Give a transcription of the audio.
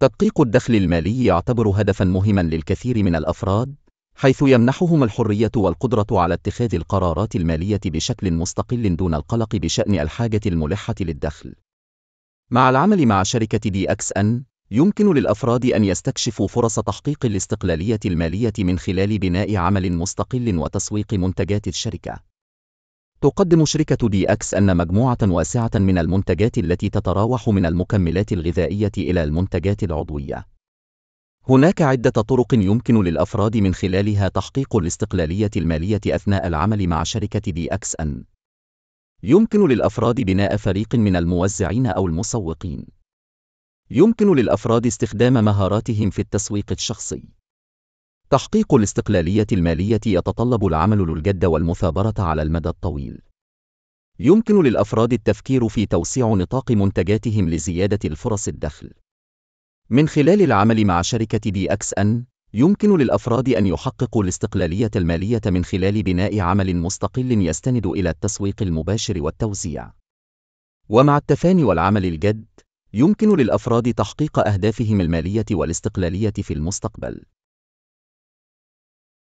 تدقيق الدخل المالي يعتبر هدفا مهما للكثير من الأفراد حيث يمنحهم الحرية والقدرة على اتخاذ القرارات المالية بشكل مستقل دون القلق بشأن الحاجة الملحة للدخل. مع العمل مع شركة دي أكس أن، يمكن للأفراد أن يستكشفوا فرص تحقيق الاستقلالية المالية من خلال بناء عمل مستقل وتسويق منتجات الشركة. تقدم شركة دي أكس أن مجموعة واسعة من المنتجات التي تتراوح من المكملات الغذائية إلى المنتجات العضوية. هناك عدة طرق يمكن للأفراد من خلالها تحقيق الاستقلالية المالية أثناء العمل مع شركة دي أكس أن. يمكن للأفراد بناء فريق من الموزعين أو المسوقين. يمكن للأفراد استخدام مهاراتهم في التسويق الشخصي. تحقيق الاستقلالية المالية يتطلب العمل الجد والمثابرة على المدى الطويل. يمكن للأفراد التفكير في توسيع نطاق منتجاتهم لزيادة الفرص الدخل. من خلال العمل مع شركة دي أكس أن، يمكن للأفراد أن يحققوا الاستقلالية المالية من خلال بناء عمل مستقل يستند إلى التسويق المباشر والتوزيع. ومع التفاني والعمل الجد، يمكن للأفراد تحقيق أهدافهم المالية والاستقلالية في المستقبل.